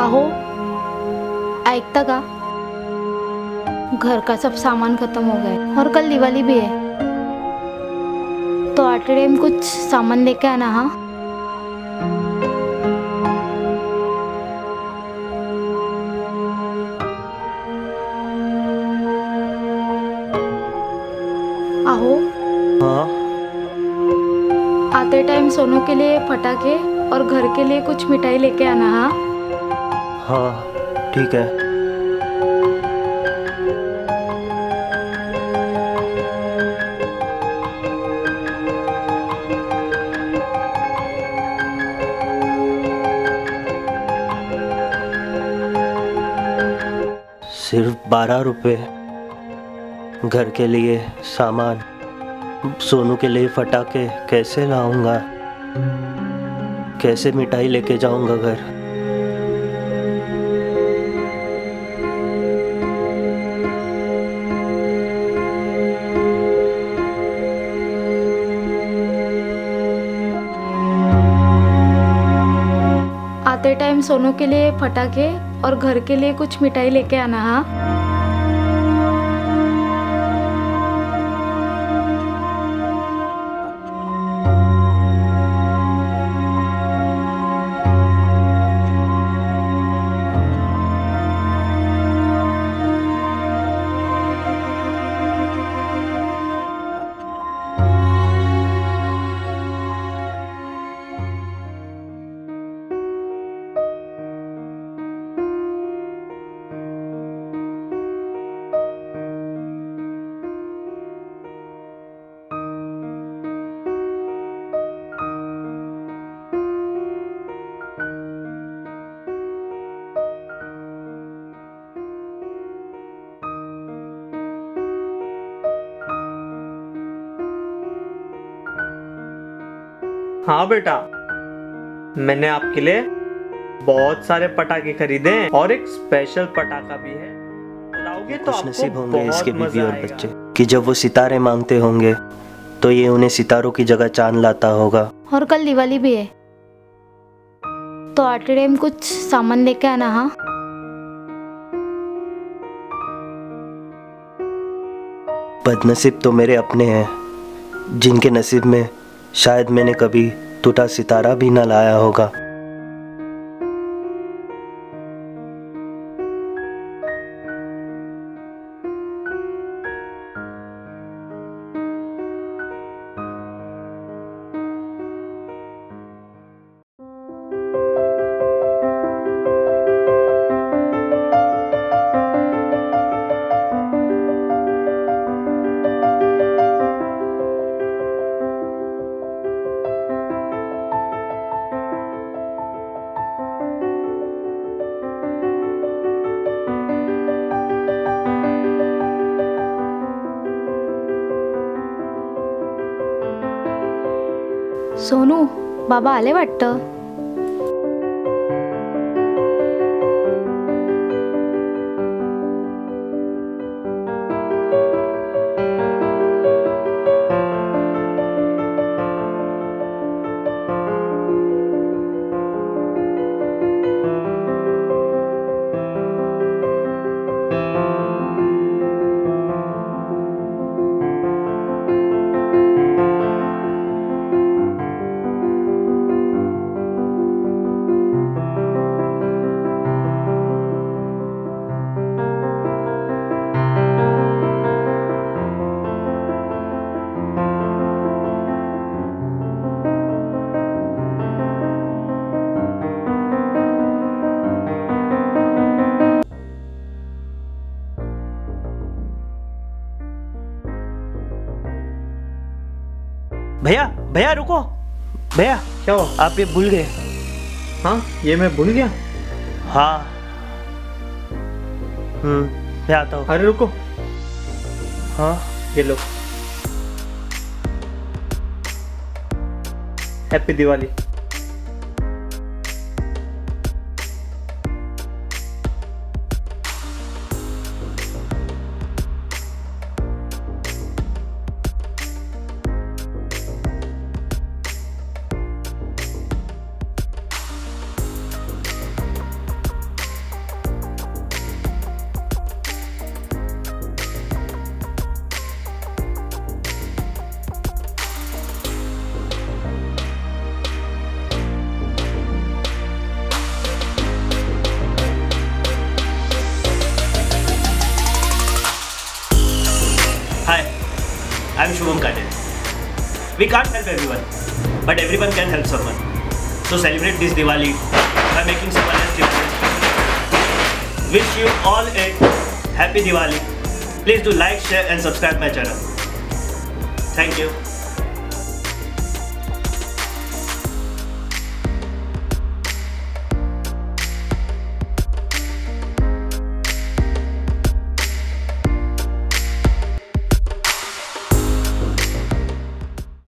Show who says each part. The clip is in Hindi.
Speaker 1: अहो ऐकता का? घर का सब सामान खत्म हो गया और कल दिवाली भी है। तो आटे में कुछ सामान लेके आना हाँ? अहो
Speaker 2: हाँ?
Speaker 1: आते टाइम सोनू के लिए पटाखे और घर के लिए कुछ मिठाई लेके आना हाँ?
Speaker 2: हाँ ठीक है। सिर्फ़ बारह रुपए। घर के लिए सामान। सोनू के लिए फटाके। कैसे लाऊँगा? कैसे मिठाई लेके जाऊँगा घर?
Speaker 1: टाइम सोनू के लिए फटाखे और घर के लिए कुछ मिठाई लेके आना हाँ?
Speaker 3: हाँ बेटा। मैंने आपके लिए बहुत सारे पटाखे खरीदे हैं और एक स्पेशल पटाखा भी है। लाओगे तो
Speaker 2: खुश
Speaker 3: आपको
Speaker 2: नसीब होंगे
Speaker 3: बहुत
Speaker 2: इसके बीवी और बच्चे कि जब वो सितारे मांगते होंगे तो ये उन्हें सितारों की जगह चाँद लाता होगा।
Speaker 1: और कल दिवाली भी है। तो आटे में कुछ सामान लेके आना हाँ?
Speaker 2: बदनसीब तो मेरे अपने हैं जिनके नसीब में शायद मैंने कभी टूटा सितारा भी ना लाया होगा।
Speaker 1: सोनू बाबा आले वाटतं?
Speaker 2: भैया भैया रुको। भैया
Speaker 3: क्या हो
Speaker 2: आप ये भूल गए।
Speaker 3: हाँ? ये मैं भूल गया?
Speaker 2: हाँ। हम्म। मैं आता हूँ।
Speaker 3: अरे रुको।
Speaker 2: हाँ?
Speaker 3: ये लो। Happy Diwali
Speaker 2: I am Shubham Kade. We can't help everyone, but everyone can help someone. So celebrate this Diwali by making someone else different. Wish you all a happy Diwali. Please do like, share and subscribe my channel. Thank you.